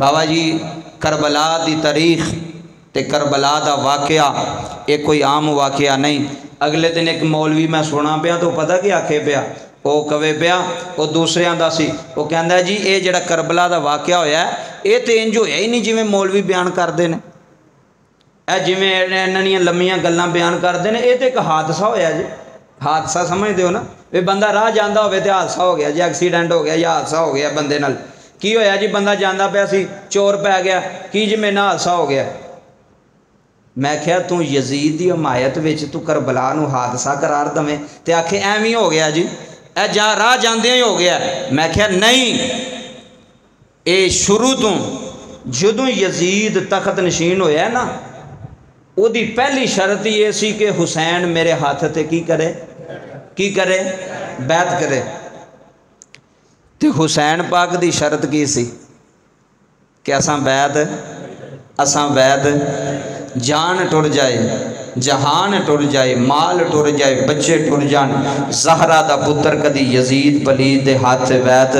ਬਾਬਾ ਜੀ ਕਰਬਲਾ ਦੀ ਤਾਰੀਖ ਤੇ ਕਰਬਲਾ ਦਾ ਵਾਕਿਆ ਇਹ ਕੋਈ ਆਮ ਵਾਕਿਆ ਨਹੀਂ ਅਗਲੇ ਦਿਨ ਇੱਕ ਮੌਲਵੀ ਮੈਂ ਸੁਣਾ ਪਿਆ ਤਾਂ ਪਤਾ ਕੀ ਆਖੇ ਪਿਆ ਉਹ ਕਵੇ ਪਿਆ ਉਹ ਦੂਸਰਿਆਂ ਦਾ ਸੀ ਉਹ ਕਹਿੰਦਾ ਜੀ ਇਹ ਜਿਹੜਾ ਕਰਬਲਾ ਦਾ ਵਾਕਿਆ ਹੋਇਆ ਇਹ ਤੇ ਇੰਜ ਹੋਇਆ ਹੀ ਨਹੀਂ ਜਿਵੇਂ ਮੌਲਵੀ ਬਿਆਨ ਕਰਦੇ ਨੇ ਇਹ ਜਿਵੇਂ ਇਹਨਾਂ ਦੀਆਂ ਲੰਮੀਆਂ ਗੱਲਾਂ ਬਿਆਨ ਕਰਦੇ ਨੇ ਇਹ ਤੇ ਇੱਕ ਹਾਦਸਾ ਹੋਇਆ ਜੀ ਹਾਦਸਾ ਸਮਝਦੇ ਹੋ ਨਾ ਵੀ ਬੰਦਾ ਰਾਹ ਜਾਂਦਾ ਹੋਵੇ ਤੇ ਹਾਦਸਾ ਹੋ ਗਿਆ ਜੀ ਐਕਸੀਡੈਂਟ ਹੋ ਗਿਆ ਜਾਂ ਹਾਦਸਾ ਹੋ ਗਿਆ ਬੰਦੇ ਨਾਲ ਕੀ ਹੋਇਆ ਜੀ ਬੰਦਾ ਜਾਂਦਾ ਪਿਆ ਸੀ ਚੋਰ ਪੈ ਗਿਆ ਕੀ ਜੀ ਮੇਰੇ ਨਾਲ ਹਾਦਸਾ ਹੋ ਗਿਆ ਮੈਂ ਕਿਹਾ ਤੂੰ ਯਜ਼ੀਦ ਦੀ ਹਮਾਇਤ ਵਿੱਚ ਤੂੰ ਕਰਬਲਾ ਨੂੰ ਹਾਦਸਾ ਕਰਾਰ ਦਵੇਂ ਤੇ ਆਖੇ ਐਵੇਂ ਹੀ ਹੋ ਗਿਆ ਜੀ ਇਹ ਜਾ ਰਾਹ ਜਾਂਦੇ ਹੀ ਹੋ ਗਿਆ ਮੈਂ ਕਿਹਾ ਨਹੀਂ ਇਹ ਸ਼ੁਰੂ ਤੋਂ ਜਦੋਂ ਯਜ਼ੀਦ ਤਖਤ ਨਸ਼ੀਨ ਹੋਇਆ ਨਾ ਉਹਦੀ ਪਹਿਲੀ ਸ਼ਰਤ ਹੀ ਇਹ ਸੀ ਕਿ ਹੁਸੈਨ ਮੇਰੇ ਹੱਥ ਤੇ ਕੀ ਕਰੇ ਕੀ ਕਰੇ ਬੈਤ ਕਰੇ ਤੇ ਹੁਸੈਨ ਪਾਕ ਦੀ ਸ਼ਰਤ ਕੀ ਸੀ ਕਿ ਅਸਾਂ ਬੈਤ ਅਸਾਂ ਬੈਤ ਜਾਨ ਟੁਰ ਜਾਏ جہان ٹر جائے، مال ٹر جائے، بچے ٹر جان۔ زہرہ دا پتر کدی یزید پلید ہاتھ ویت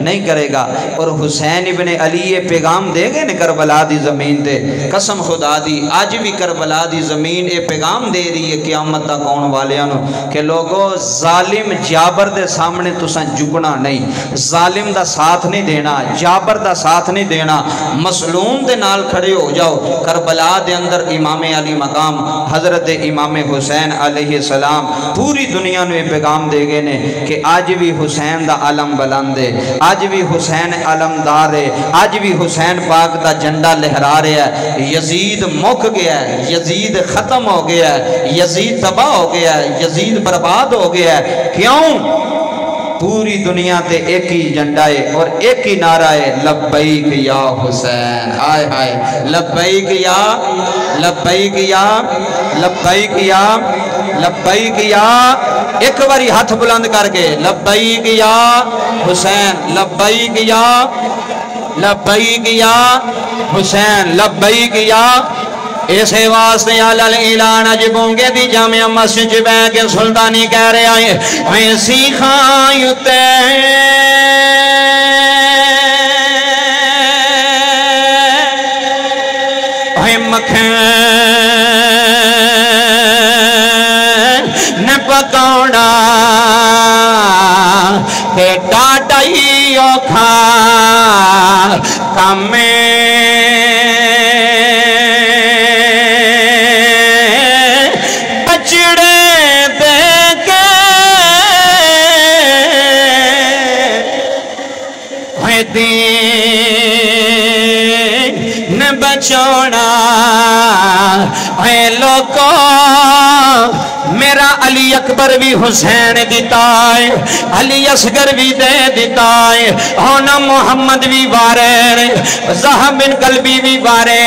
نہیں کرے گا۔ اور حسین ابن علی یہ پیغام دے گئے نے کربلا دی زمین دے۔ قسم خدا دی، آج بھی کربلا دی زمین اے پیغام دے رہی ہے قیامت دا کون والیاں کہ لوگوں ظالم جابر دے سامنے تساں جھکنا نہیں۔ ظالم دا ساتھ نہیں دینا، جابر دا ساتھ نہیں دینا۔ مسلوم دے نال کھڑے ہو جاؤ۔ کربلا دے اندر امام علی مقام حضرت امام حسین علیہ السلام پوری دنیا نو یہ پیغام دے گئے نے کہ آج بھی حسین دا علم بلند ہے، آج بھی حسین علمدار ہے، آج بھی حسین پاک دا جنڈا لہرا رہا ہے۔ یزید مک گیا ہے، یزید ختم ہو گیا ہے، یزید تباہ ہو گیا ہے، یزید برباد ہو گیا ہے۔ کیوں؟ پوری دنیا تے ایک ہی جنڈا ہے اور ایک ہی نعرہ ہے، لبیک یا حسین۔ آئے آئے لبیک یا لبیک یا لبیک یا لبیک یا۔ ایک باری ہاتھ بلند کر کے، لبیک یا حسین، لبیک یا لبیک یا حسین، لبیک یا اسے واسطے علل اعلان اج بونگے دی جامعہ مسجد بے کے سلطانی کہہ رہے آئے، میں سیکھاں یوتے مکھیں نہ پکوڑا کہ ڈاٹائی اوکھا۔ کمیں علی اکبر بھی حسین دیتا ہے علی اصغر بھی دے دیتا ہے ہونا محمد بھی وارے زہب بن قلبی بھی وارے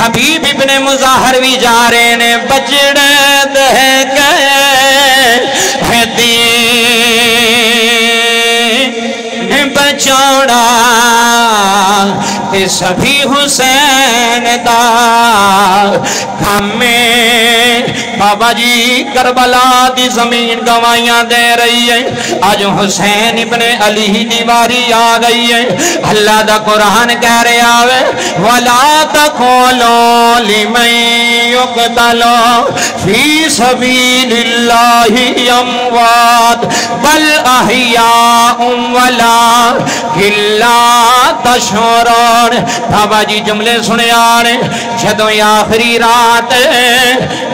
حبیب ابن مظاہر بھی جا رہے بچڑے گئے دین بچوڑا۔ کہ سبھی حسین دا، ہمیں بابا جی کربلا دی زمین گوائیاں دے رہی ہے آج حسین ابن علی دیواری آ گئی ہے اللہ دا قرآن کہہ رہے آوے وَلَا تَقُولُوا لِمَن يُقْتَلُوا فِي سَبِيلِ اللَّهِ أَمْوَاتٌ بَلْ أَحْيَاءٌ وَلَٰكِن لَّا تَشْعُرُونَ بابا جی جملے سنے آنے جدوں آخری رات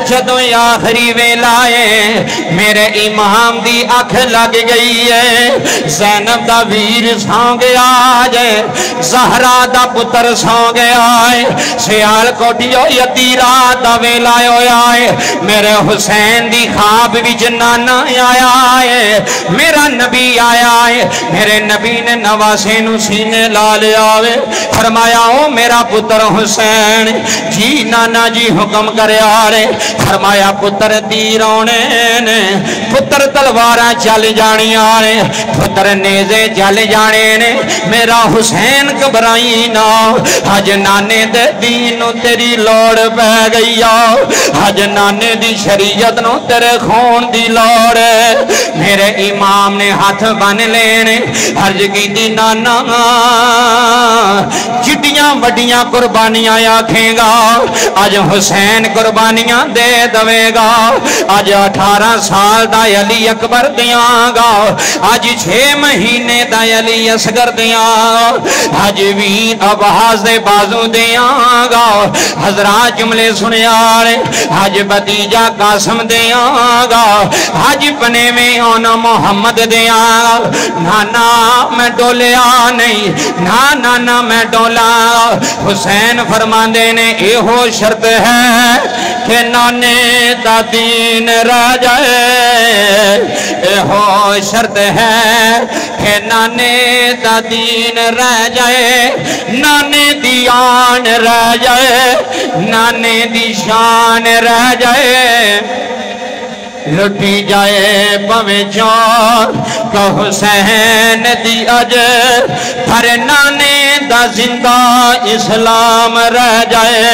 جدوں آخری ویلا ہے میرے امام دی اکھ لگ گئی ہے۔ زینب دا ویر سان گیا جے زہرا دا پتر سان گیا ہے سیال کوٹیو یتی رات دا ویلا ہویا ہے میرے حسین دی خواب بھی جنانا آیا ہے۔ میرا نبی آیا ہے۔ میرے نبی نے نواسے نو سینے لالے آوے فرمایا، او میرا پتر حسین جی نانا جی حکم کرے آرے فرمایا پتر دیرونے نے پتر تلوارا چل جانی آرے پتر نیزے چل جانے نے میرا حسین کبرائی نا حج نانے دے دینو تیری لوڑ پہ گئی آو حج نانے دی شریعت نو تیرے خون دی لوڑ میرے امام نے ہاتھ بن لینے حج کی دی نانا چٹ ایڈیاں وڈیاں قربانیاں آکھیں گا اج حسین قربانیاں دے دوے گا۔ اج اٹھارہ سال دا علی اکبر دیاں گا۔ اج چھ مہینے دا علی اصغر دیاں۔ اج وین آواز دے بازو دیاں گا۔ حضرات جملے سنیا رے اج بتیجا قاسم دیاں گا۔ اج پنے میں آنا محمد دیاں نانا میں ڈولیا نہیں نانا نا میں ڈولا۔ حسین فرمان دینے اے ہو شرط ہے کہ نانے دا دین رہ جائے اے ہو شرط ہے کہ نانے دا دین رہ جائے نانے دی آن رہ جائے نانے دی شان رہ جائے لٹی جائے پویں چور کہ حسین دی اج پھر نانے دا زندہ اسلام رہ جائے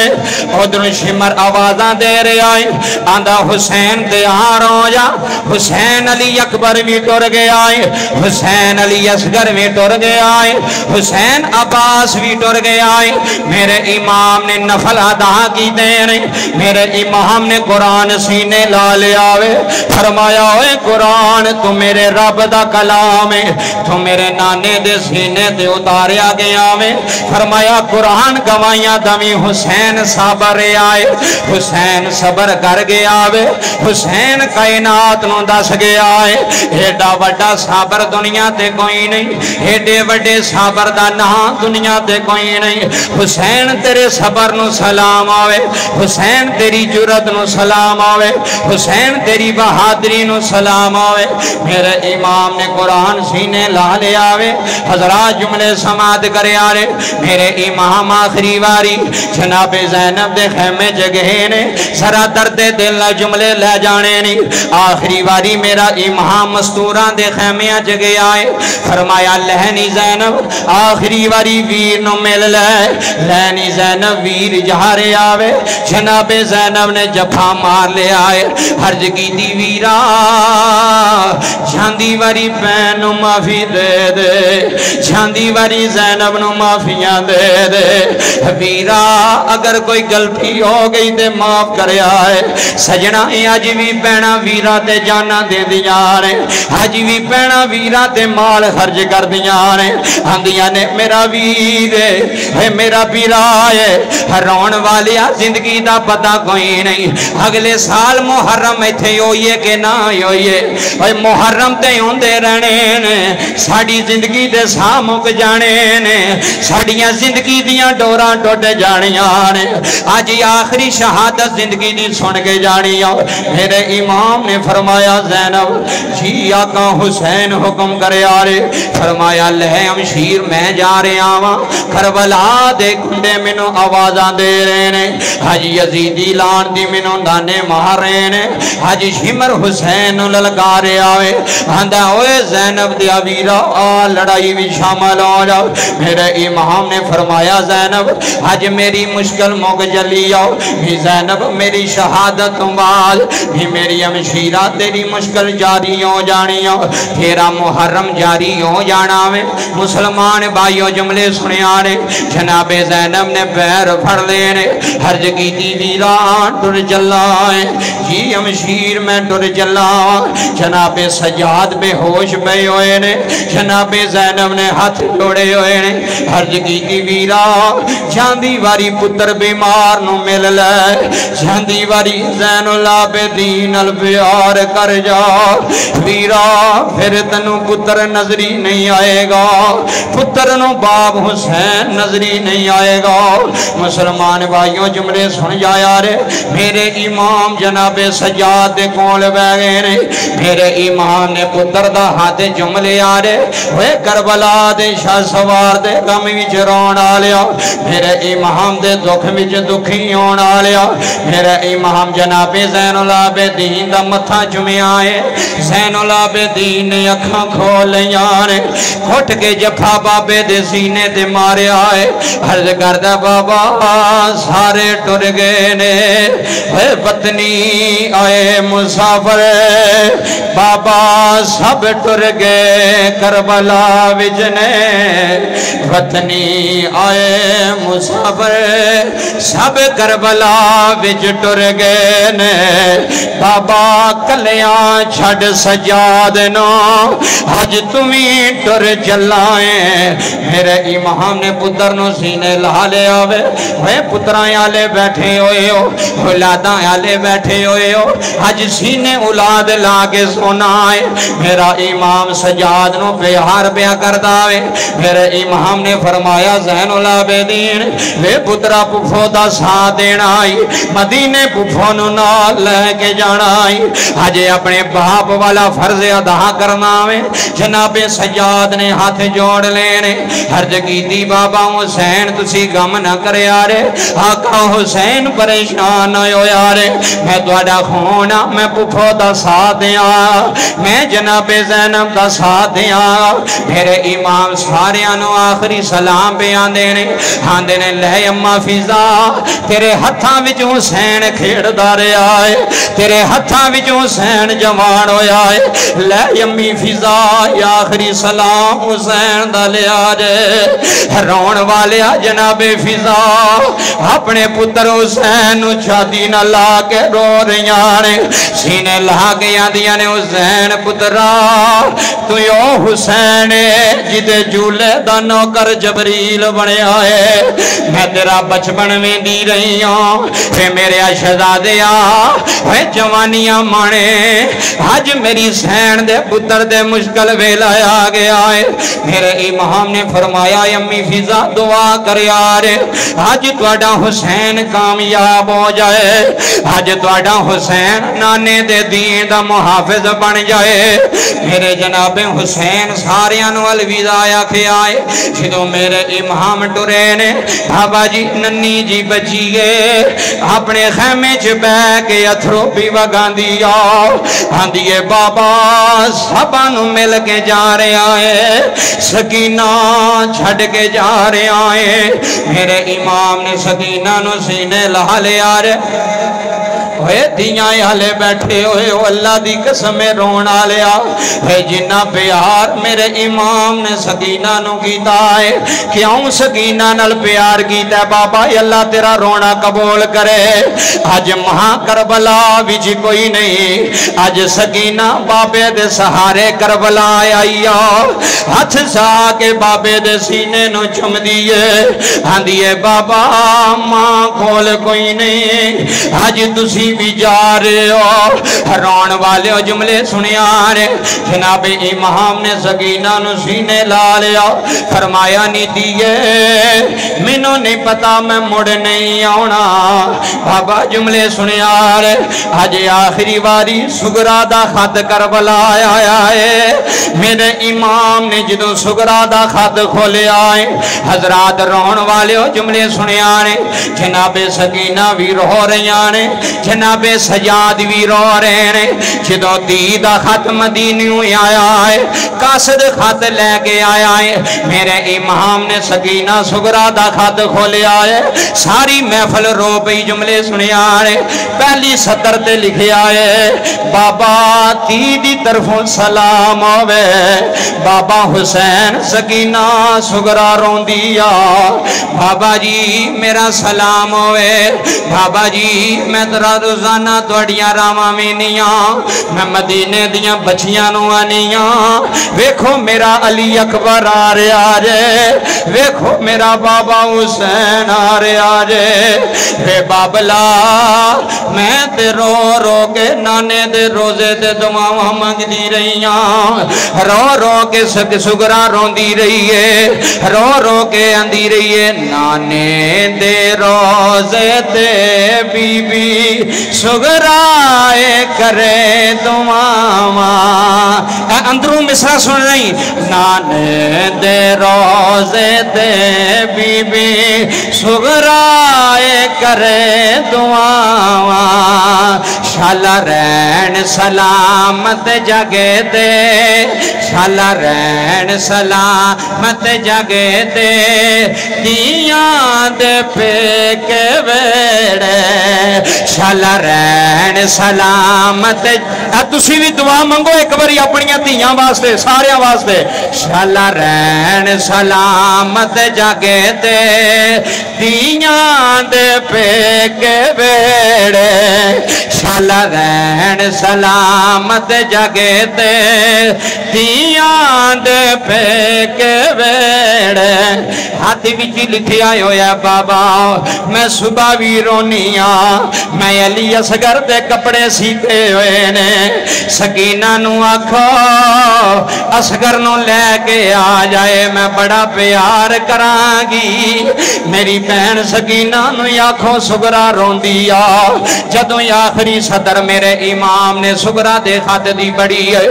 ادھر شمر آوازاں دے رہے آئے آندہ حسین دے آروں جا حسین علی اکبر بھی ٹر گئے آئے حسین علی اصغر بھی ٹر گئے آئے حسین عباس بھی ٹر گئے آئے میرے امام نے نفل ادا کی دے رہے میرے امام نے قرآن سینے لا لے آوے فرمایا ہوئے قرآن، تو میرے رب دا کلام ہے تو میرے نانے دے سینے دے اتاریا گیا میں فرمایا قرآن گوائیاں دمی حسین صبر آئے۔ حسین صبر کر گیا وے۔ حسین کائنات نو دس گیا ہے ایڈا وڈا صبر دنیا تے کوئی نہیں۔ ایڈے وڈے صبر دا نہاں دنیا تے کوئی نہیں۔ حسین تیرے صبر نو سلام آوے۔ حسین تیری جرت نو سلام آوے۔ حسین تیری میری بہادری نو سلام آوے۔ میرے امام نے قرآن سینے لا لے آوے۔ حضرات جملے سماعت کرے آرے میرے امام آخری واری جناب زینب دے خیمے جگہ نے، سرا درد دل جملے لے جانے نہیں آخری واری میرا امام مستوران دے خیمے جگہ آئے۔ فرمایا، لہنی زینب، آخری واری ویر نو مل لے۔ لہنی زینب ویر جہارے آوے۔ جناب زینب نے جفا مار لے آئے۔ حرج کی دی ویرا جاندی واری پین معافی دے دے جاندی واری زینب نو معافیاں دے دے ویرا اگر کوئی گلتی ہو گئی تے معاف کرے آئے سجنا اے بھی پینا ویرا تے جانا دے دیا رہے آج بھی پینا ویرا تے مال خرج کر دیا رہے آندیاں نے میرا ویر ہے میرا پیرا ہے رون والیا زندگی دا پتہ کوئی نہیں اگلے سال محرم ایتھے ہوئیے کہ نہ ہوئیے؟ اے محرم تے ہوندے رہنے نے ساڑی زندگی دے سامک جانے نے ساڑیاں زندگی دیاں ڈوراں ٹوٹ جانیاں نے۔ آج آخری شہادت زندگی دی سن کے جانیاں میرے امام نے فرمایا، زینب جی آقا حسین حکم کرے آرے۔ فرمایا لہم شیر میں جا رہے آواں کربلا دے کنڈے منو آوازاں دے رہے نے۔ حج یزیدی لان دی منو دانے مار رہے نے۔ حج شمر حسین للگا رہے آوے ہندہ ہوئے، زینب دیا ویرا، آ لڑائی بھی شامل ہو جاؤ۔ میرے امام نے فرمایا، زینب حج میری مشکل موگ جلی آؤ۔ بھی زینب، میری شہادت بعد بھی میری امشیرہ تیری مشکل جاری ہو جانی ہو۔ تیرا محرم جاری ہو جانا میں مسلمان بھائیوں جملے سنے آنے جناب زینب نے پیر پھڑ لینے۔ حرج کی تی ویران ٹر جلائیں جی امشیر میں میں ٹر جلائیں جناب سجاد بے ہوش بے ہوئے نے۔ جناب زینب نے ہاتھ جوڑے ہوئے نے۔ حرج کی تی ویران جاندی واری پتر بیمار نو مل لے۔ جاندی واری زین اللہ بے دین البیار کر جا۔ ویرا، پھر تنو پتر نظری نہیں آئے گا۔ پتر نو باب حسین نظری نہیں آئے گا۔ مسلمان بھائیوں، جملے سن جایا رے میرے امام جناب سجاد دے کول بیگے نے میرے امام نے پتر دا ہاتھ جملے آرے ہوئے کربلا دے شاہ سوار دے غم وچ رون آلیا میرے امام دے دکھ وچ دکھی ہون آلیا میرے امام جناب زین العابدین دا متھا چومے آئے زین العابدین نے اکھاں کھول یانے کھٹ کے جفا بابے دے سینے دے مارے آئے عرض کردہ بابا سارے ٹر گئے نے اے پتنی آئے مز مسافر بابا سب ٹر گئے کربلا وجنے وطنی آئے مسافر سب کربلا وچ ٹر گئے نے بابا کلیاں چھڑ سجاد نو آج تمہیں ٹر چلائیں میرے امام نے پتر نو سینے لا لے آوے وہ پترائیں آلے بیٹھے ہوئے ہو اولاداں آلے بیٹھے ہوئے ہو آج سینے اولاد لا کے سونا میرا امام سجاد نو پیار پیا کر داوے۔ میرے امام نے فرمایا، زین العابدین، وے پترا پفو دا ساتھ دینا آئی۔ مدینے پفو نو نال لے کے جانا آئی۔ آج اپنے باپ والا فرض ادا کرنا میں جناب سجاد نے ہاتھ جوڑ لینے۔ ہر جگی دی بابا حسین، تسی غم نہ کرے آرے آقا حسین پریشان ہو یارے۔ میں دوڑا خونا میں پفو دا ساتھ دیا، میں جناب زینب دا ساتھ دیا۔ میرے امام سارے آنو آخری سلام پہ آن دینے آن دینے لے اما فیضا، تیرے ہتھاں وچ حسین کھیڑ دارے آئے تیرے ہتھاں وچ حسین جوان ہویا ہے۔ لے امی فیضا یا آخری سلام حسین دا لے آجے رون والے جناب فیضا، اپنے پتر حسین چھاتی نہ لا کے رو ریانے سینے لا گیا دیا نے حسین پترا تو یو حسین جدے جولے دانو کر جبریل بنے آئے میں تیرا بچپن میں دی رہی ہوں پھر میرے شہزادیا اے جوانیاں مانے آج میری سین دے پتر دے مشکل ویلا آ گیا ہے میرے امام نے فرمایا امی فضا دعا کر یار آج تواڈا حسین کامیاب ہو جائے آج تواڈا حسین نانے دے دین دا محافظ بن جائے۔ میرے جناب حسین ساریاں نو الوداع آکھے آئے۔ جدوں میرے امام ٹرے نے، بابا جی ننی جی بچی گئے۔ اپنے خیمے چ بہ کے اتھرو بھی وگان دیا آندیے بابا سبا نو مل کے جا رہے آئے۔ سکینہ چھڑ کے جا رہے آئے۔ میرے امام نے سکینہ نو سینے لہا لے آ رہے ہوئے دیاں آلے بیٹھے ہوئے ہو اللہ دی قسم رونا لیا ہے جنہ پیار میرے امام نے سکینہ نو کیتا ہے کیوں سکینہ نل پیار کیتا ہے بابا اللہ تیرا رونا قبول کرے آج مہاں کربلا وچ کوئی نہیں آج سکینہ بابے دے سہارے کربلا آئی ہاتھ سا کے بابے دے سینے نو چم دیئے ہاں دیئے بابا ماں کھول کوئی نہیں آج تسی بھی جا رہے ہو رون والے جملے سنیا رہے جناب امام نے سکینہ نو سینے لا لیا فرمایا نہیں دیئے منو نہیں پتا میں مڑ نہیں آنا بابا جملے سنیا رہے آج آخری واری سگرہ دا خط کربلا آیا ہے میرے امام نے جدو سگرہ دا خط کھولے آئے حضرات رون والے جملے سنیا رہے جناب سکینہ بھی رو رہی آنے جناب زینب سجاد بھی رو رہے ہیں جدو دیدہ خط مدینیوں آیا ہے قاسد خط لے کے آیا ہے میرے امام نے سکینہ سگرہ دا خط کھولے آئے ساری محفل رو پئی جملے سنے آئے پہلی سطر تے لکھے آئے بابا تیدی طرفوں سلام ہوئے بابا حسین سکینہ سگرہ رون دیا بابا جی میرا سلام ہوئے بابا جی میں ترہ روزانہ توڑیاں راما میں میں مدینے دیاں بچیاں نو آنیاں ویکھو میرا علی اکبر آ رہے آجے ویکھو میرا بابا حسین آ رہے آجے وے بابلا میں تے رو رو کے نانے دے روزے تے دعا مانگ دی رہیاں رو رو کے سک سگرا رون دی رہی ہے رو رو کے اندی رہی ہے نانے دے روزے تے بی بی سگرائے کرے تمام اے اندروں مصرا سن رہی۔ نانے دے روزے دے بی بی سغرائے کرے دعا شالا رین سلامت جگے دے۔ شالا رین سلامت جگے دے۔ دیاں دے پہ کے بیڑے شالا رین سلامت تسی بھی دعا منگو ایک باری اپنیاں تیاں واسطے سارے واسطے شالا رین سلامت جگے دے دیاں دے پہ بیڑے شالا رین سلامت جگے دے دیاں دے پہ بیڑے ہاتھ وچ لکھیا ہویا بابا میں صبح بھی رونی ہاں میں علی اصغر دے کپڑے سیتے ہوئے نے سکینہ نو آکھو اصغر نو لے کے آ جائے میں بڑا پیار کرانگی میری بہن سکینہ نو آکھو سگرا رون دیا جدوں آخری صدر میرے امام نے سگرا دے خط دی بڑی ہے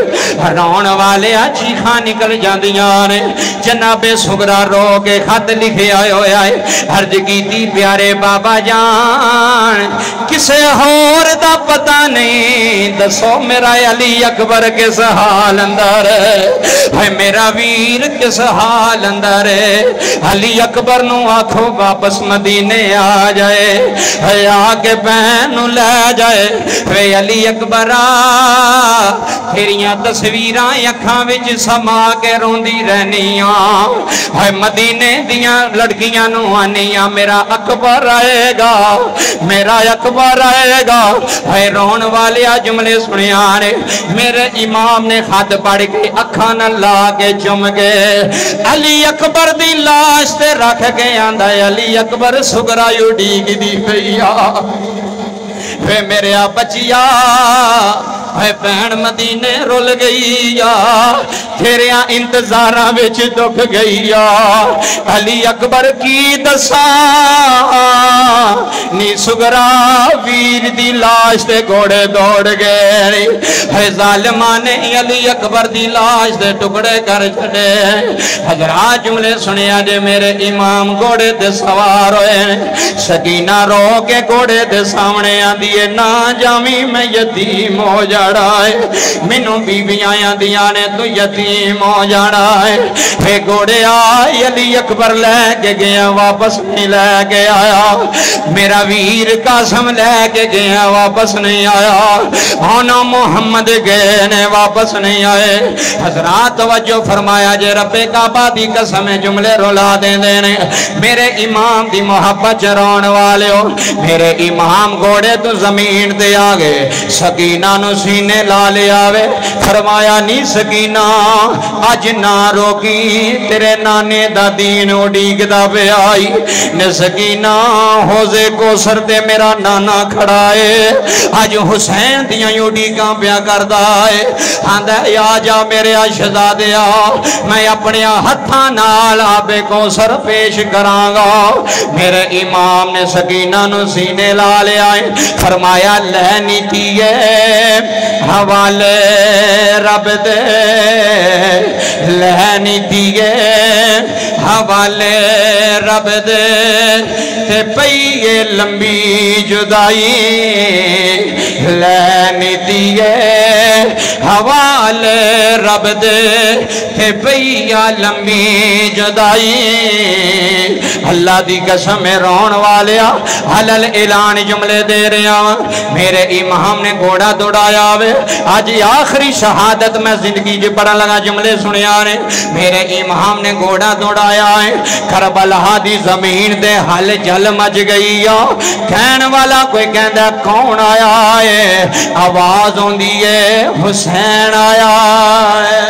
رون والے آجی خان نکل جاندیاں نے جناب سگرا رو کے خط لکھے آئے ہوئے آئے حرج کی تھی پیارے بابا جان کسے ہور دا پتہ نہیں دسو میرا علی اکبر کس حال اندر ہے میرا ویر کس حال اندر ہے علی اکبر نو آکھو واپس مدینے آ جائے ہے آگے بہن نو لے جائے ہے علی اکبر آ تیریاں تصویراں اکھاں وچ سما کے روندی رہنیاں ہے مدینے دیاں لڑکیاں نو آنیاں میرا اکبر آئے گا میرا اکبر آئے گا ہے رون والے جملے سنیا نے میرے امام نے خط پڑھ کے اکھاں نہ لا کے چم گئے علی اکبر دی لاش تے رکھ کے آندا ہے علی اکبر سگرا یو ڈیگ دی پیا اے میرے بچیا اے بہن مدینے رول گئی یا تیرے انتظاراں وچ دکھ گئی یا علی اکبر کی دسا نی سگرا ویر دی لاش تے گھوڑے دوڑ گئے اے ظالماں نے علی اکبر دی لاش دے ٹکڑے کر چھڑے حضرات جملے سنیا جے میرے امام گھوڑے تے سوار ہوئے سکینہ رو کے گھوڑے تے سامنے آندی ہے نا جامی میں یتیم ہو جاڑا ہے مینوں بی بی آیاں دیاں نے تو یتیم ہو جاڑا ہے پھر گھوڑے آئی علی اکبر لے کے گیا واپس نہیں لے کے آیا میرا ویر قاسم لے کے گیا واپس نہیں آیا ہونا محمد گئے نے واپس نہیں آئے حضرات توجہ فرمایا جے رب کعبہ دی قسم جملے رولا دے دینے میرے امام دی محبت چرون والے ہو میرے امام گھوڑے تو زمین دے آگے سکینہ نو سینے لا لے آوے۔ فرمایا، نی سکینہ، اج نہ روکی، تیرے نانے دا دین اڈیگ دا پہ آئی۔ نے سکینہ ہوزے کو سر دے میرا نانا کھڑا ہے۔ اج حسین دیاں اڈیگاں پیا کردہ ہے۔ آندہ یا جا میرے شہزادے آ۔ میں اپنے ہتھاں نال آبے کو سر پیش کرانگا میرے امام نے سکینہ نو سینے لا لے آئے فرمایا لہنی تیے حوالے رب دے لہنی دیئے حوالے رب دے تے پئیے لمبی جدائی لہنی دیئے حوالے رب دے تے پئیا لمبی جدائی۔ اللہ دی قسم رون والیا، حلل اعلان جملے دے رہا ہاں۔ میرے امام نے گھوڑا دوڑایا وے آج آخری شہادت میں زندگی جی پڑھا لگا جملے سنیا نے میرے امام نے گھوڑا دوڑایا ہے۔ کربلا دی زمین دے حل جل مج گئی آ۔ کہن والا کوئی کہندہ کون آیا ہے؟ آواز ہوں دیئے حسین آیا ہے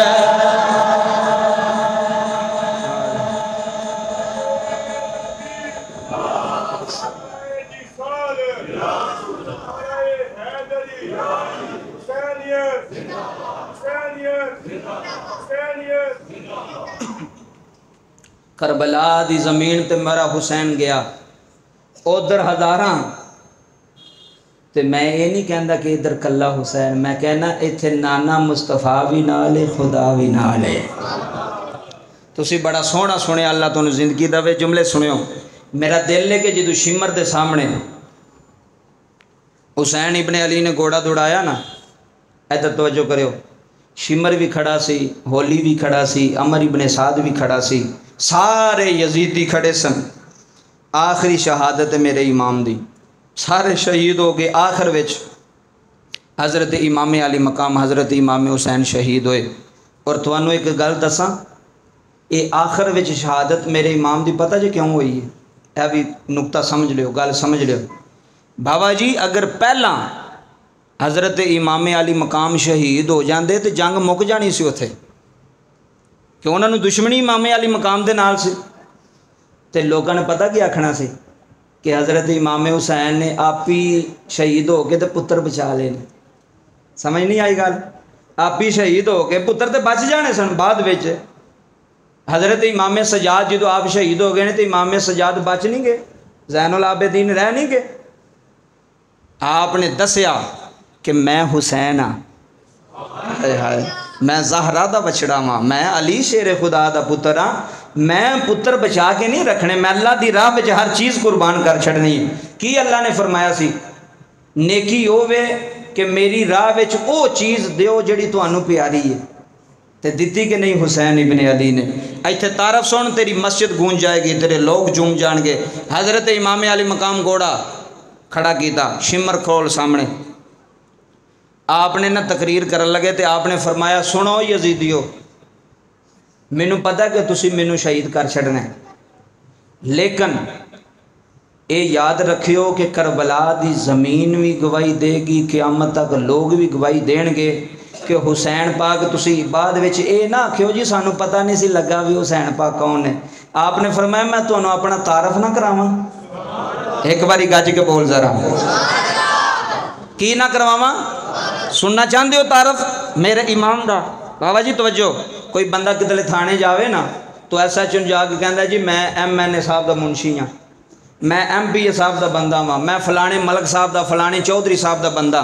کربلا دی زمین تے میرا حسین گیا۔ ادھر ہزاراں تو میں یہ نہیں کہندا کہ ادھر کلا حسین، میں کہنا ایتھے نانا مصطفیٰ بھی نال خدا بھی نال ہے۔ تسی بڑا سونا سنے اللہ تو زندگی دے جملے سنیو۔ میرا دل لے کے جدو شمر دے سامنے حسین ابن علی نے گھوڑا دوڑایا نا ادھر توجہ کرو شمر بھی کھڑا سی، ہولی بھی کھڑا سی امر ابن سعد بھی کھڑا سی، سارے یزیدی کھڑے سن۔ آخری شہادت میرے امام دی۔ ਸਾਰੇ ਸ਼ਹੀਦ ਹੋ ਗਏ ਆਖਰ ਵਿੱਚ। ਹਜ਼ਰਤ ਇਮਾਮ ਅਲੀ ਮਕਾਮ ਹਜ਼ਰਤ ਇਮਾਮ ਹੁਸੈਨ ਸ਼ਹੀਦ ਹੋਏ। ਔਰ ਤੁਹਾਨੂੰ ਇੱਕ ਗੱਲ ਦੱਸਾਂ, ਇਹ ਆਖਰ ਵਿੱਚ ਸ਼ਹਾਦਤ ਮੇਰੇ ਇਮਾਮ ਦੀ ਪਤਾ ਜੇ ਕਿਉਂ ਹੋਈ ਹੈ? ਇਹ ਵੀ ਨੁਕਤਾ ਸਮਝ ਲਿਓ, ਗੱਲ ਸਮਝ ਲਿਓ। ਬਾਬਾ ਜੀ, ਅਗਰ ਪਹਿਲਾਂ ਹਜ਼ਰਤ ਇਮਾਮ ਅਲੀ ਮਕਾਮ ਸ਼ਹੀਦ ਹੋ ਜਾਂਦੇ ਤੇ ਜੰਗ ਮੁੱਕ ਜਾਣੀ ਸੀ ਉੱਥੇ ਕਿ ਉਹਨਾਂ ਨੂੰ ਦੁਸ਼ਮਣੀ ਇਮਾਮ ਅਲੀ ਮਕਾਮ ਦੇ ਨਾਲ ਸੀ? ਤੇ ਲੋਕਾਂ ਨੇ ਪਤਾ ਕੀ ਆਖਣਾ ਸੀ? کہ حضرت امام حسین نے آپ ہی شہید ہو کے تے پتر بچا لے سمجھ نہیں آئی گل؟ آپ ہی شہید ہو کے پتر تے بچ جانے سن بعد حضرت امام سجاد جدو آپ شہید ہو گئے نے تو امام سجاد بچ نہیں گئے۔ زین العابدین رہ نہیں گئے۔ آپ نے دسیا کہ میں حسین ہاں۔ میں زہرا دا بچڑا ماں میں علی شیر خدا دا پتر ہاں۔ میں پتر بچا کے نہیں رکھنے، میں اللہ دی راہ وچ ہر چیز قربان کر چھڑنی۔ ہے کی اللہ نے فرمایا سی؟ نیکی ہووے کہ میری راہ وچ او چیز دیو جڑی تانوں پیاری ہے۔ تے دتی کہ نہیں حسین ابن علی نے۔ ایتھے تعارف سن، تیری مسجد گونج جائے گی، تیرے لوگ جوم جان گے۔ حضرت امام علی مقام گوڑا کھڑا کیتا، شمر کھول سامنے۔ آپ نے نہ تقریر کرن لگے تے آپ نے فرمایا، سنو یزیدیو مینو پتہ کہ تسی مینو شہید کر چھڑنا ہے لیکن اے یاد رکھیو کہ کربلا دی زمین بھی گواہی دے گی قیامت تک لوگ بھی گواہی دین گے کہ حسین پاک تسی بعد وچ اے نہ آکھیو جی سانو پتہ نہیں سی لگا بھی حسین پاک کون ہے آپ نے فرمایا میں تانوں اپنا تعارف نہ کراواں ایک باری گج کے بول ذرا کی نہ کرواواں سننا چاہتے ہو تعارف میرے امام دا بابا جی توجہ کوئی بندہ کتنے تھانے جاوے نا تو ایس ایچ جا کے کہندا جی میں ایم این اے صاحب دا منشی ہاں میں ایم پی اے صاحب دا بندہ ہاں میں فلانے ملک صاحب دا فلانے چودھری صاحب دا بندہ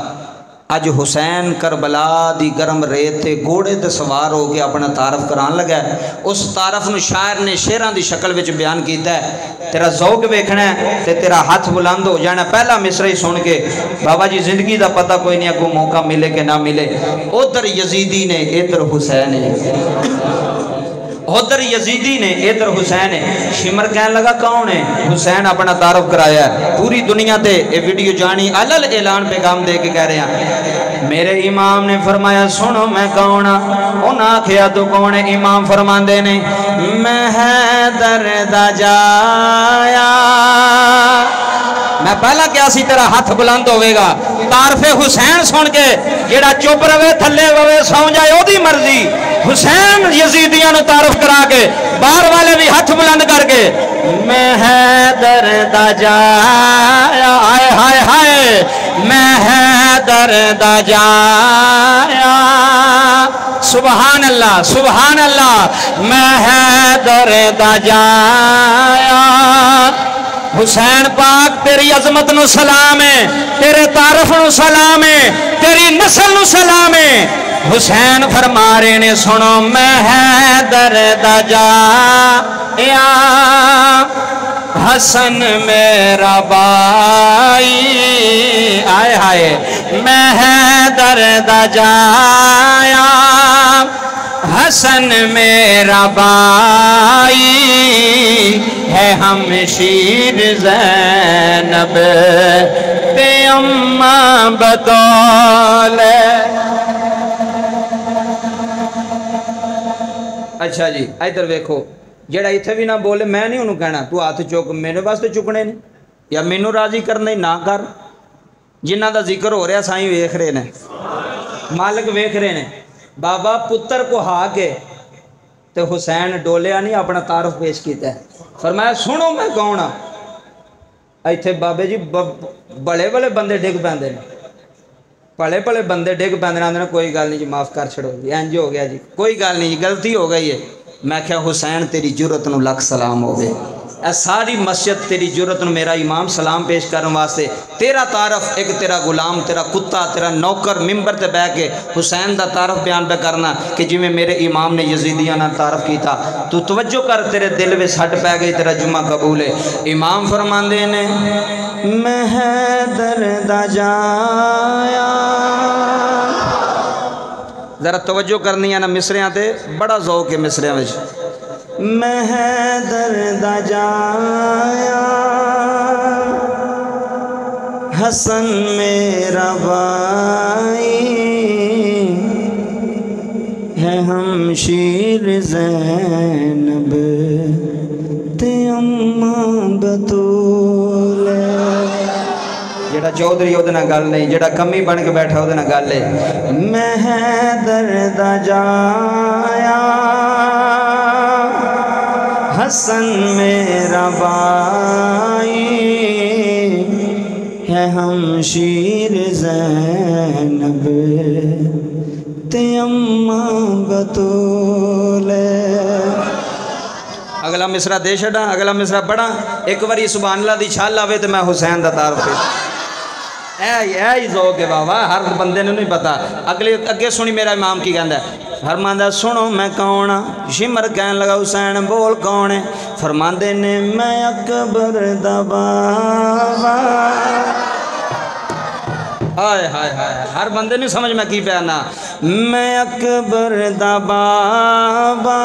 اج حسین کربلا دی گرم ریت تے گھوڑے تے سوار ہو کے اپنا تعارف کران لگا ہے اس تعارف نو شاعر نے شعراں دی شکل وچ بیان کیتا ہے تیرا ذوق ویکھنا ہے تے تیرا ہاتھ بلند ہو جانا پہلا مصرع ہی سن کے بابا جی زندگی دا پتہ کوئی نہیں کو موقع ملے کہ نہ ملے ادھر یزیدی نے ادھر حسین ہے ادھر یزیدی نے ادھر حسین ہے شمر کہنے لگا، کون ہے؟ حسین اپنا تعارف کرایا ہے۔ پوری دنیا تے یہ ویڈیو جانی علل اعلان پیغام دے کے کہہ رہے ہیں۔ میرے امام نے فرمایا، سنو میں کون ہاں؟ انہاں آکھیا، تو کون ہے؟ امام فرماندے نے، میں حیدر دا جایا۔ میں پہلا کیا سی تیرا ہاتھ بلند ہوئے گا؟ تعارف حسین سن کے جیڑا چپ رہے، تھلے ہوئے سو جائے او دی مرضی۔ حسین یزیدیاں نو تعارف کرا کے، باہر والے بھی ہاتھ بلند کر کے، میں حیدر دا جایا، آئے ہائے ہائے میں حیدر دا جایا۔ سبحان اللہ سبحان اللہ میں حیدر دا جایا۔ حسین پاک تیری عظمت نو سلام ہے، تیرے تعارف نو سلام ہے، تیری نسل نو سلام ہے۔ حسین فرما رہے نے، سنو، میں حیدر دا جایا حسن میرا بائی آئے آئے۔ میں حیدر دا جایا حسن میرا بائی ہے ہم شیر زینب۔ تے اماں بطول۔ اچھا جی ادھر ویکھو۔ جڑا ایتھے بھی نہ بولے، میں نہیں انہوں کہنا۔ تو ہاتھ چوک میرے واسطے چکنے نہیں یا مینوں راضی کرنے نہ کر؟ جنہ دا ذکر ہو رہا سائیں ویکھ رہے نے۔ مالک ویکھ رہے نے۔ بابا پتر کو ہا کے تے حسین ڈولیا نہیں اپنا تعارف پیش کیتا ہے۔ فرمایا، سنو میں کون ہاں؟ ایتھے بابے جی بڑے بڑے بندے ڈگ پیندے نے۔ بڑے بڑے بندے ڈگ پیندے نے، آندے کوئی گل نہیں جی معاف کر چھڑو جی انج ہو گیا جی۔ کوئی گل نہیں جی غلطی ہو گئی ہے۔ میں کہا، حسین، تیری جرت نو لکھ سلام ہو گئے اے ساری مسجد تیری جرت نو میرا امام سلام پیش کرن واسطے۔ تیرا تعارف ایک تیرا غلام تیرا کتا تیرا نوکر ممبر تے بہ کے حسین دا تعارف بیان پہ کرنا کہ جی میں میرے امام نے یزیدیاں نہ تعارف کیتا۔ تو توجہ کر تیرے دل میں ہٹ پہ گئی تیرا جمعہ قبول ہے۔ امام فرماندے نے میں حیدر دا جایا۔ ذرا توجہ کرنی ہے نا مصریاں تے بڑا ذوق ہے مصریاں وچ۔ میں حیدر دا جایا۔ حسن میرا بھائی ہے ہم شیر زینب تے اماں بطول۔ جڑا چودھری وہ گل نہیں جڑا کمی بن کے بیٹھا وہ گل ہے۔ میں دا جایا۔ حسن میرا بائی ہے ہم شیر زینب، تے اماں بطول اگلا مصرا دے چھڑا اگلا مصرا پڑھا ایک باری سبحان اللہ دی چھال آوے تے میں حسین دا تعارف پیش اے اے ہی ذوق ہے بابا ہر بندے نے نہیں پتا اگلے اگے سنی میرا امام کی کہندا ہے فرماندا سنو میں کون ہاں شمر کہن لگا حسین بول کون ہے فرماندے نے میں اکبر دا بابا ہائے ہائے ہائے ہر بندے نہیں سمجھ میں کی پیانا میں اکبر دا بابا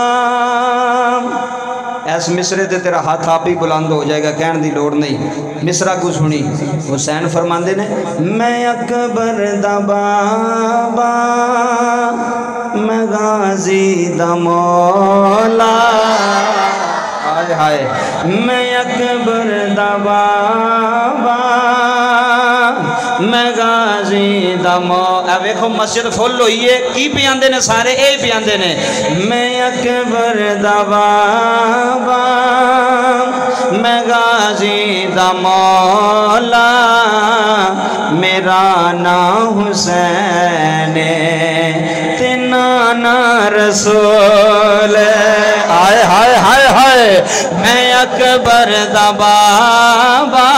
ایس مصرے تے تیرا ہاتھ آپ ہی بلند ہو جائے گا، کہن دی لوڑ نہیں۔ مصرہ کو سنی۔ حسین فرماندے نے، میں اکبر دا بابا، میں غازی دا مولا۔ ہائے ہائے۔ میں اکبر دا بابا، میں غازی دا ویکھو مسجد فل ہوئی ہے کی پیاندے نے سارے؟ اے پیاندے نے. میں اکبر دا بابا. میں غازی دا مولا. میرا نام حسین. تے نانا رسول. آئے ہائے ہائے ہائے میں اکبر دا بابا.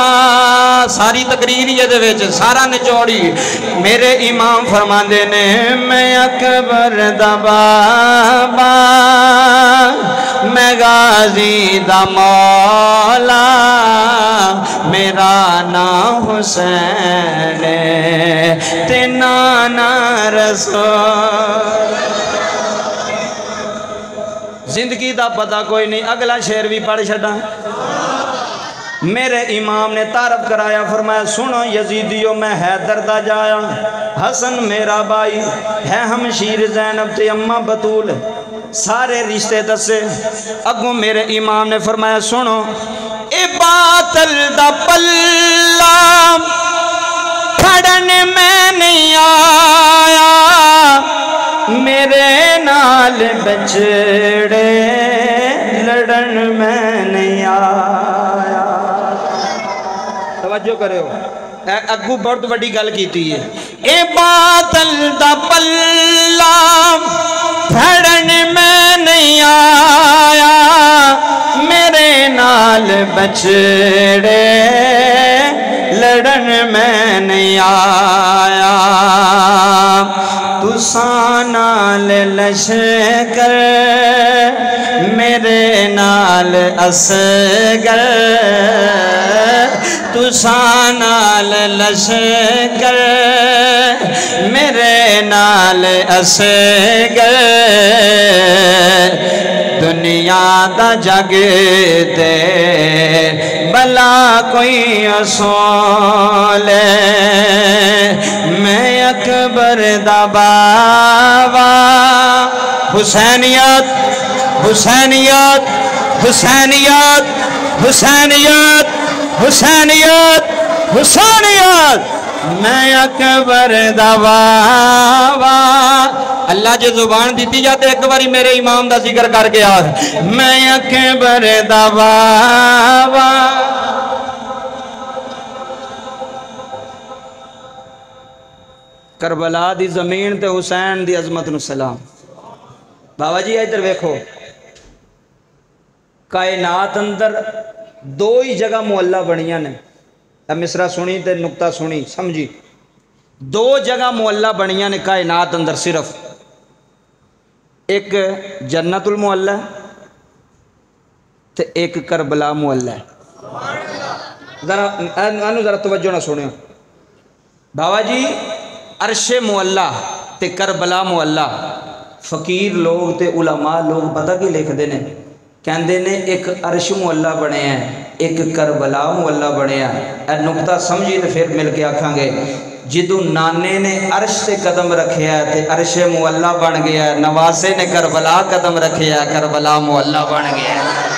ساری تقریر یہ وچ، سارا نچوڑی۔ میرے امام فرماندے نے، میں اکبر دا بابا، میں غازی دا مولا، میرا نام حسین تے نانا رسول۔ زندگی دا پتہ کوئی نہیں، اگلا شعر بھی پڑھ چھڑا میرے امام نے تعارف کرایا، فرمایا، سنو یزیدیو، میں حیدر دا جایا حسن میرا بھائی، ہے ہم شیر زینب تے اماں بطول۔ سارے رشتے دسے۔ اگوں میرے امام نے فرمایا، سنو، اے باطل دا پلہ پھڑن میں نہیں آیا۔ میرے نال بچڑے، لڑن میں نہیں آیا۔ توجہ کرے ہو اے اگو بہت بڑی گل کیتی ہے۔ اے باطل دا پلہ پھڑن میں نہیں آیا۔ میرے نال بچڑے لڑن میں نہیں آیا۔ تساں نال لشکر میرے نال اسگر تساں نال لشکر میرے نال اسگر دنیا دا جگ تے بلا کوئی اصول۔ میں اکبر دا بابا۔ حسینیت حسینیت حسینیت حسینیت۔ حسینیت حسینیت، میں اکبر دا بابا۔ اللہ جو زبان دیتی جاتے ایک باری میرے امام دا ذکر کر کے آج میں اکبر دا بابا۔ کربلا دی زمین تے حسین دی عظمت نو سلام۔ بابا جی ادھر ویکھو۔ کائنات اندر دو ہی جگہ محلہ بنیاں نے اے مصرا سنی تے نقطہ سنی سمجھی دو جگہ محلہ بنیاں نے کائنات اندر صرف ایک جنت المحلہ تے ایک کربلا محلہ ذرا انو ذرا توجہ نہ سنو بابا جی عرش محلہ تے کربلا محلہ فقیر لوگ تے علماء لوگ پتہ کی لکھ دینے کہندے نے ایک عرش محلہ بنے ہیں، ایک کربلا محلہ بنے ہیں۔ اے نقطہ سمجھی تے پھر مل کے آکھاں گے جدو نانے نے عرش سے قدم رکھے ہے تے عرش محلہ بن گیا ہے نواسے نے کربلا قدم رکھے ہے کربلا محلہ بن گیا ہے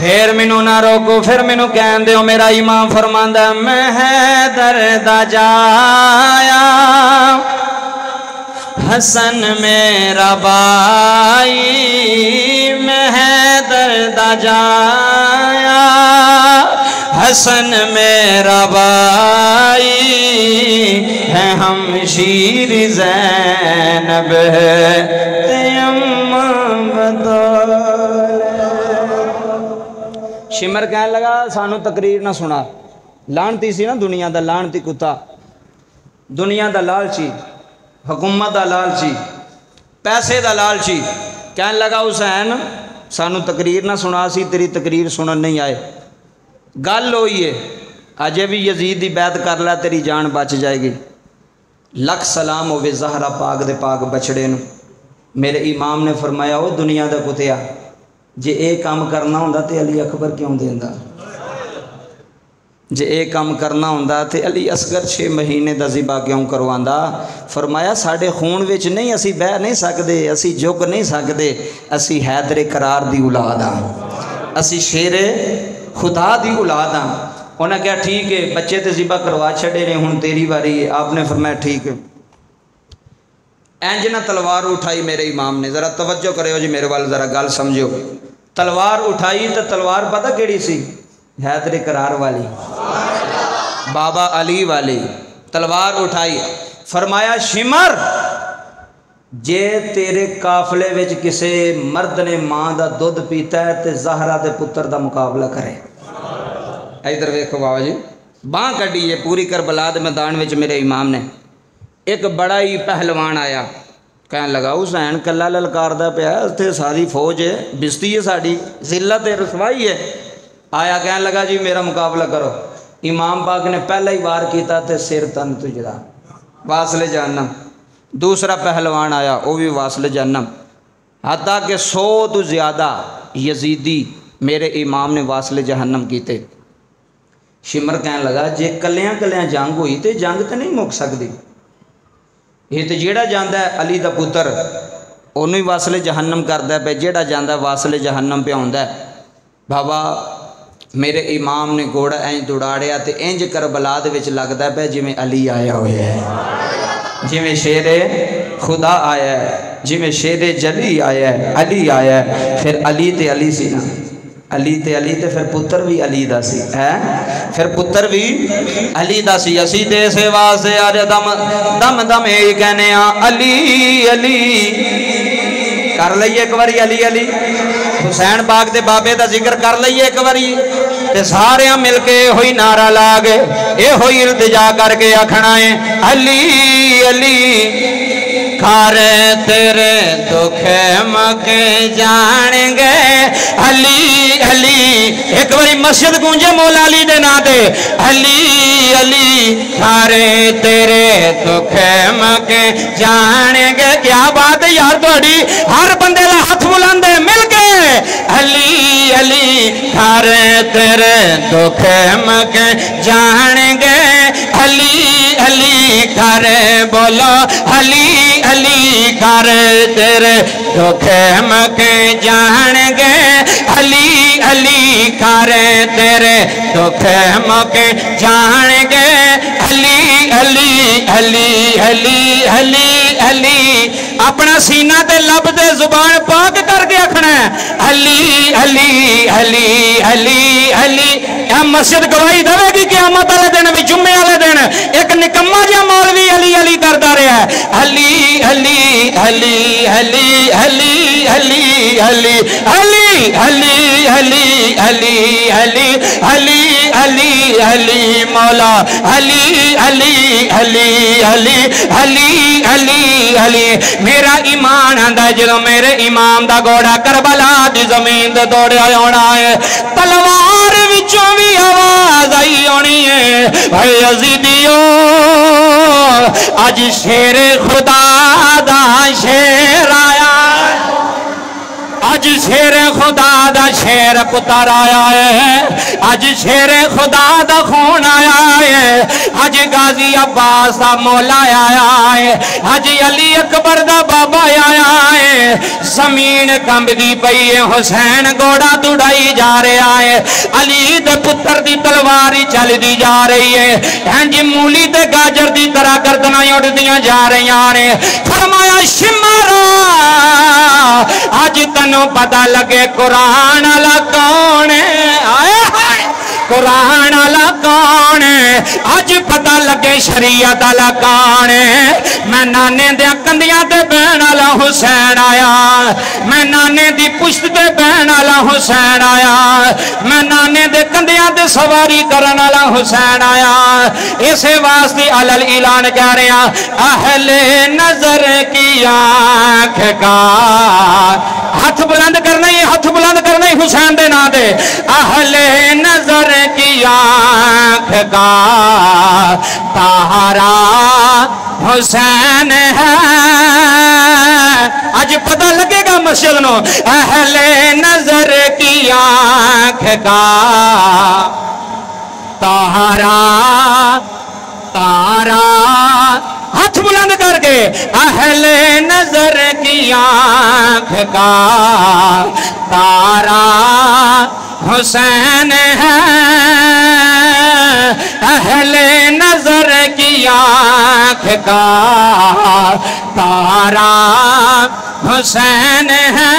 پھر مینو نہ روکو، پھر مینو کہن دیو میرا امام فرماندا میں ہے درد جایا۔ حسن میرا بائی میں ہے درد جایا۔ حسن میرا بائی ہے ہم شیر زینب تیم بدول شمر کہنے لگا، سانو تقریر نہ سنا۔ لانتی سی نا دنیا دا لانتی کتا۔ دنیا دا لالچی۔ حکومت دا لالچی پیسے دا لالچی کہنے لگا حسین سانو تقریر نہ سنا سی تیری تقریر سنن نہیں آئے گل ہوئی ہے اجے بھی یزید دی بیعت کر لے تیری جان بچ جائے گی لکھ سلام ہوے زہرا پاک دے پاک بچڑے نو میرے امام نے فرمایا او دنیا دا کتیا جے اے کام کرنا ہوندا تے علی اکبر کیوں دیندا جے اے کام کرنا ہوندا تے علی اصغر 6 مہینے دا ذبح کیوں کرواندا فرمایا، ساڈے خون وچ نہیں اسی بہ نہیں سکدے، اسی جگ نہیں سکدے، اسی حیدر قرار دی اولاد ہاں۔ اسی شیر خدا دی اولاد ہاں۔ انہاں ٹھیک ہے، بچے تے ذبح کروا چھڑے نے ہن تیری واری۔ ہے آپ نے فرمایا، ٹھیک ہے۔ اینج نہ تلوار اٹھائی میرے امام نے۔ ذرا توجہ کرے جی میرے وال، ذرا گل سمجھو تلوار اٹھائی تو تلوار پتہ کیڑی سی؟ حیدر قرار والی۔ بابا علی والی، تلوار اٹھائی۔ فرمایا، شمر، جے تیرے قافلے وچ کسے مرد نے ماں دا دودھ پیتا ہے تے زہرا دے پتر دا مقابلہ کرے۔ ادھر ویکھو بابا جی باں کڈی ہے پوری کربلا دے میدان وچ میرے امام نے۔ ایک بڑا ہی پہلوان آیا۔ کہنے لگا حسین کلا للکاردہ پیا اتنے ساری فوج ہے، بستی ہے ساری ذلت ہے، رسوائی ہے۔ آیا کہنے لگا جی میرا مقابلہ کرو۔ امام پاک نے پہلا ہی وار کیتا تے سر تن تجرا۔ واصل جہنم۔ دوسرا پہلوان آیا وہ بھی واصل جہنم۔ حتیٰ کہ سو تو زیادہ یزیدی میرے امام نے واصل جہنم کیتے۔ شمر کہنے لگا، جے کلیاں کلیاں جنگ ہوئی تے جنگ تے نہیں مک سکتی یہ تو جیڑا جاندہ ہے علی دا پتر انہوں ہی واصل جہنم کردہ ہے پہ جیڑا جاندہ ہے واصل جہنم پہ ہوندہ ہے۔ بابا میرے امام نے گوڑا اینج دوڑاڑیا تے اینج کربلا دے وچ لگدا ہے پہ جی علی آیا ہوئے ہے۔ جی شیر خدا آیا ہے جی شیر جلی آیا ہے، علی آیا ہے۔ پھر علی تے علی سی نا۔ علی تے علی تے پھر پتر بھی علی دا سی ہے پھر پتر بھی علی دا سی۔ اسی دے سے واسے آج دم دم دم ہی کہنے آ علی علی۔ کر لئیے ایک باری علی علی۔ حسین پاک دے بابے دا ذکر کر لئیے ایک باری تے سارے مل کے ہوئی نعرہ لاگ اے ہوئی التجا کر کے آکھنا ہے علی علی کھارے تیرے دکھے مکے جان گے علی علی ایک باری مسجد گونجے مولا علی دے نا دے علی علی کھارے تیرے دکھے مکے جان گے کیا بات ہے یار توڑی ہر بندے لا ہاتھ بلندے مل علی علی کھارے تیرے دکھے مکے جان گے علی علی کھارے بولو علی علی کھارے تیرے دکھے مکے جان گے علی علی کھارے تیرے دکھے مکے جان گے اپنا سینہ تے لب دے زبان پاک کر کے اکھنا ہے ہم مسجد گوائی دے گی قیامت والے دن بھی جمعہ لے دن ایک نکمہ جا مولوی علی علی کرتا رہا ہے ہلی ہلی ہلی ہلی ہلی ہلی ہلی ہلی ہلی ہلی ہلی ہلی ہلی ہلی مولا ہلی ہلی میرا ایمان آندا جدو میرے امام دا گوڑا کربلا دی زمین دے دوڑیا ہونا ہے تلوار وچوں بھی آواز آئی ہونی ہے بھائی عزیدیو اج شیر خدا دا شیر آیا آج شیر خدا دا شیر پتر آیا ہے۔ آج شیر خدا دا خون آیا ہے۔ آج گازی عباس دا مولا آیا ہے۔ آج علی اکبر دا بابا آیا ہے۔ زمین کمب دی پئی حسین گوڑا دوڑائی جا رہے آئے علی دا پتر دی تلواری چل دی جا رہی ہے۔ ہنج مولی دا گاجر دی طرح یوڑ دیا جا رہی ہیں فرمایا، شمارا آج تنو پتا لگے قرآن والا کون ہے قرآن اللہ کون آج پتہ لگے شریعت اللہ کون میں نانے دیا کندیاں دے بین اللہ حسین آیا میں نانے دی پشت دے بین اللہ حسین آیا میں نانے دے کندیاں دے سواری کرن اللہ حسین آیا اسے واسطی علل اعلان کہہ رہے ہیں اہل نظر کی آنکھ کا ہاتھ بلند کرنا یہ ہاتھ بلند نہیں حسین دے نا دے۔ اہل نظر کی آنکھ کا تہارا حسین ہے۔ آج پتہ لگے گا مسجد نو۔ اہل نظر کی آنکھ کا تہارا تارا ہاتھ بلند کر کے۔ اہل نظر کی آنکھ کا تارا حسین ہے اہل نظر کی آنکھ کا تارا حسین ہے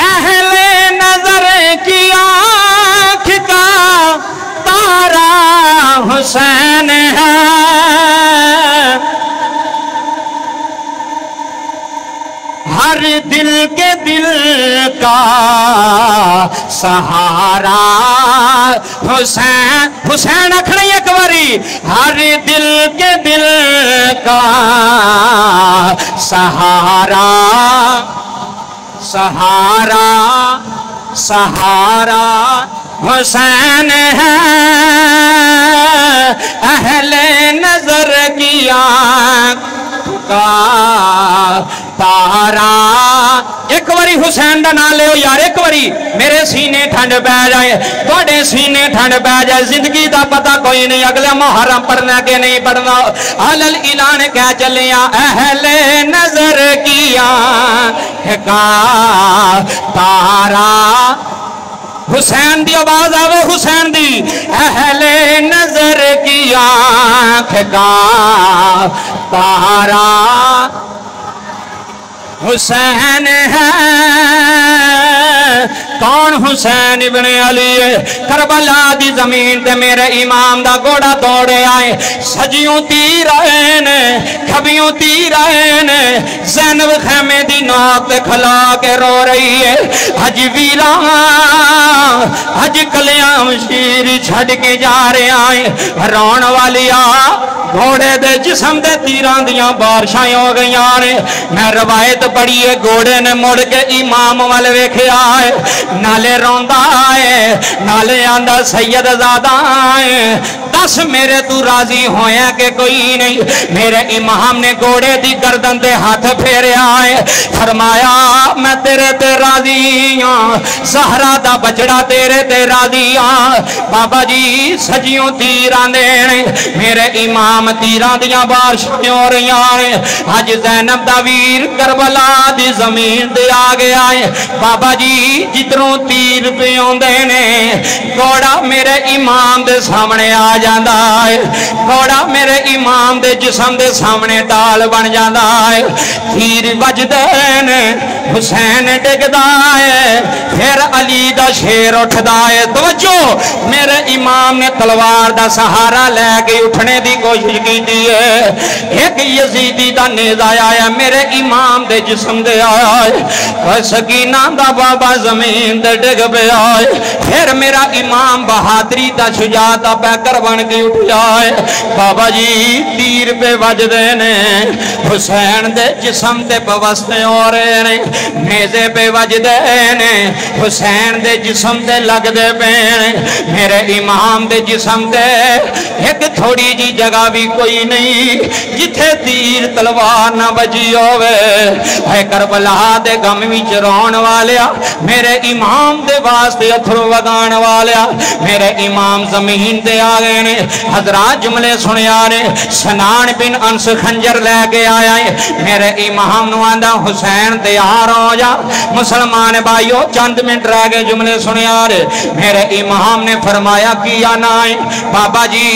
اہل نظر کی آنکھ کا تارا حسین ہے ہر دل کے کا سہارا۔ حسین حسین اکھڑی ایک باری۔ ہر دل کے دل کا سہارا۔ سہارا۔ سہارا۔ حسین ہے۔ اہل نظر کی آنکھ۔ کا تارا ایک واری حسین دا نام لیو یار ایک واری میرے سینے ٹھنڈ بہ جائے تھوڑے سینے ٹھنڈ بہ جائے زندگی دا پتا کوئی نہیں اگلے محرم پڑھنا کے نہیں پڑھنا حلل اعلان کیا چلیاں اہل نظر کیا کا تارا حسین دی آواز آوے حسین دی اہل نظر نظر کی آنکھ کا تارا حسین ہے۔ کون حسین ابن علی ہے کربلا دی زمین تے میرے امام دا گوڑا دوڑے آئے سجیوں تی رہے نے کھبیوں تی رہے نے زینب خیمے دی نات کھلا کے رو رہی ہے حج ویران حج کلیام شیر چھڑ کے جا رہے آئے رون والی آئے گھوڑے دے جسم دے تیران دیاں بارشائیں ہو گئی آنے میں روایت پڑھی ہے گھوڑے نے مڑ کے امام والے ویکھے آئے نالے روندائے نالے آندہ سید زادائے دس میرے تو راضی ہویا کہ کوئی نہیں میرے امام نے گوڑے دی گردن دے ہاتھ پھیرے آئے فرمایا میں تیرے تے راضی ہاں زہرہ دا بچڑا تیرے تے راضی ہاں بابا جی سجیوں تیران دینے میرے امام تیران دیاں بارشتیوں ہو رہی آئے حج زینب دا ویر کربلا دی زمین دے آگے آئے بابا جی جتر اندروں تیر پیوں آدھے نے گھوڑا میرے امام دے سامنے آ جاندہ ہے گوڑا میرے امام دے جسم دے سامنے ڈال بن جاندہ ہے تیر وجدے نے حسین ڈگدا ہے پھر علی دا شیر اٹھدا ہے تو جو میرے امام نے تلوار دا سہارا لے گئی اٹھنے دی کوشش کی دی ہے ایک یزیدی دا نیز آیا ہے میرے امام دے جسم دے آیا ہے سگینہ دا بابا زمین نیندر ڈگ پہ آئے۔ پھر میرا امام بہادری دا شجاعت پیکر بن کے اٹھ جائے۔ بابا جی تیر پہ وج دینے حسین دے جسم دے پوستے ہو رہے نے۔ میزے پہ وج دینے حسین دے جسم دے لگ دے پینے میرے امام دے جسم دے ایک تھوڑی جی جگہ بھی کوئی نہیں۔ جتھے تیر تلوار نہ بجی ہوئے اے کربلا دے گم ویچ رون والیا۔ میرے امام دے واسطے اتھرو وگان والیا میرے امام زمین دے آ نے۔ حضرات جملے سنیا نے، سنان بن انس خنجر لے کے آیا ہے۔ میرے امام نو آندا، حسین تیار ہو جا۔ مسلمان بھائیو، چند منٹ رہ گئے جملے سنیا رے میرے امام نے فرمایا، کیا نہ بابا جی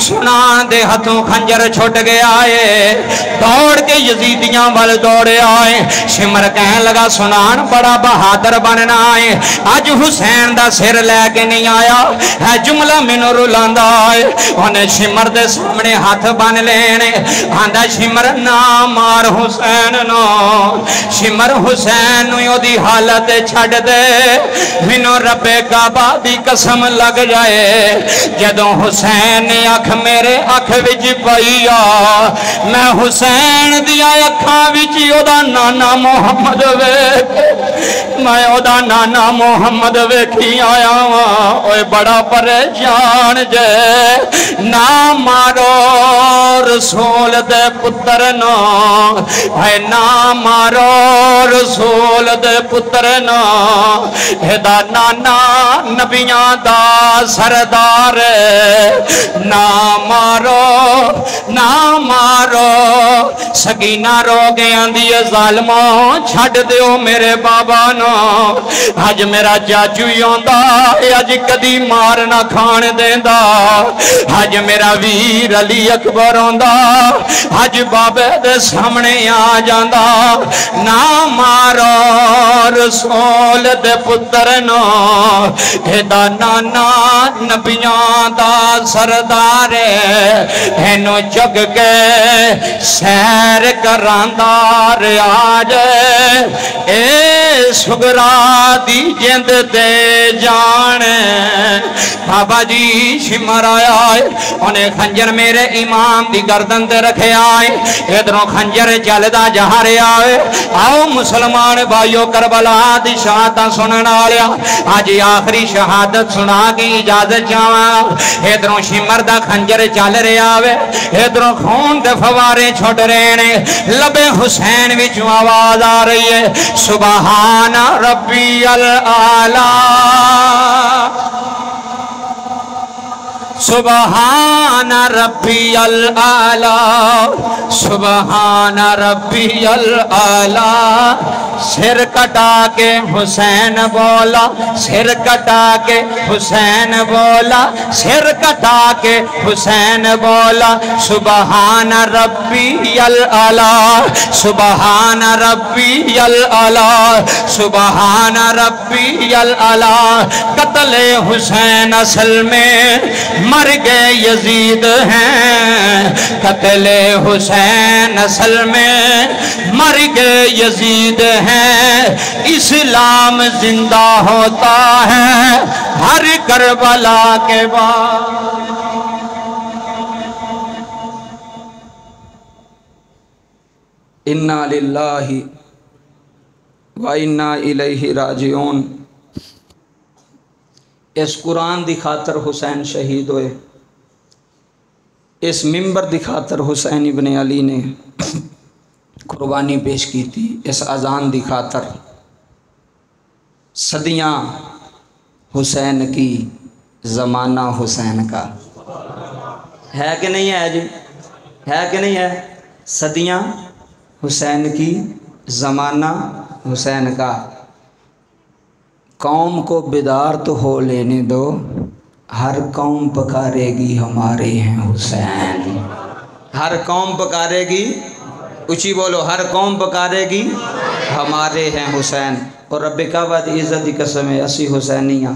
سنان دے ہتھوں خنجر چھوٹ گیا ہے۔ دوڑ کے یزیدیاں وال دوڑے آئے شمر کہیں لگا، سنان بڑا بہادر بننا ہے اج حسین دا سر لے کے نہیں آیا ہے جملہ مینو رولاندا ہے انہیں شمر دے سامنے ہاتھ بن لینے آندا شمر نہ حسین نو شمر حسین نو دی حالت چھڈ دے مینو رب کعبہ دی قسم لگ جائے جدو حسین نے اکھ میرے اکھ وچ پئی آ میں حسین دی اکھاں وچ او دا نانا محمد وے میں او دا نانا جانا محمد ویکھی آیا وا بڑا پریشان جے۔ نہ مارو رسول دے پتر نو اے نہ مارو رسول دے پتر نو اے دا نانا نبیان دا سردار نہ مارو نہ مارو۔ سکینہ رو گیاں دیئے ظالموں چھڑ دیو میرے بابا نو اج میرا چاچو ہی آندا اج کدی مارنا کھان کھان دیندا اج میرا ویر علی اکبر آندا اج بابے دے سامنے آ جان دا نا مارا رسول دے پتر نا ایدا نانا نبیان دا سردار اینو جگ کے سیر کراندار آج اے سگرات دی جند تے جان بابا جی شمر آیا ہے انہیں خنجر میرے امام دی گردن دے رکھے آئے۔ ادھروں خنجر جلدہ جہاں رہے آئے۔ آؤ مسلمان بھائیو، کربلا دی شہادہ سننا لیا آج آخری شہادت سنا کی اجازت چاہاں۔ ادھروں شمر دا خنجر چل رہے آئے ادھروں خون دے فوارے چھوٹ رہے نے لب حسین وچوں آواز آ رہی ہے۔ سبحان ربی العالی۔ سبحان ربی العالی سبحان ربی العالی سر کٹا کے حسین بولا، سر کٹا کے حسین بولا، سر کٹا کے حسین بولا۔ سبحان ربی العلا، سبحان ربی العلا، سبحان ربی العلا۔ قتل حسین اصل میں مر گئے یزید ہیں۔ قتل حسین اصل میں مر گئے یزید ہیں۔ اسلام زندہ ہوتا ہے ہر کربلا کے بعد۔ انا للہ وَإِنَّا إِلَيْهِ رَاجِعُونَ۔ اس قرآن دی خاطر حسین شہید ہوئے۔ اس ممبر دی خاطر حسین ابن علی نے قربانی پیش کی تھی۔ اس اذان دی خاطر صدیاں حسین کی، زمانہ حسین کا۔ ہے کہ نہیں ہے جی؟ ہے کہ نہیں ہے؟ صدیاں حسین کی، زمانہ حسین کا۔ قوم کو بیدار تو ہو لینے دو، ہر قوم پکارے گی ہمارے ہیں حسین۔ ہر قوم پکارے گی؟ اچھی بولو، ہر قوم پکارے گی؟ ہمارے ہیں حسین۔ اور رب کعبہ دی عزت کی قسم ہے، اسی حسینیاں۔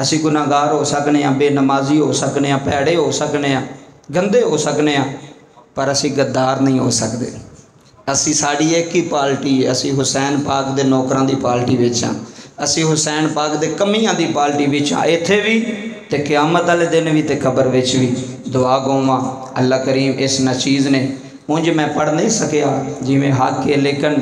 اسی گناہ گار ہو سکنے ہیں، بے نمازی ہو سکنے ہیں پیڑے ہو سکنے ہیں، گندے ہو سکنے ہیں، پر اسی گدار نہیں ہو سکتے۔ اسی ساڑی ایک ہی پالٹی ہے، اسی حسین پاک دے نوکران دی پالٹی ویچاں۔ اسی حسین پاک دے کمیاں دی پالٹی وچ ہاں تھے بھی تے قیامت والے دن بھی تے قبر وچ بھی دعا گواں اللہ کریم اس نچیز نے انج میں پڑھ نہیں سکیا جی میں حق کے لیکن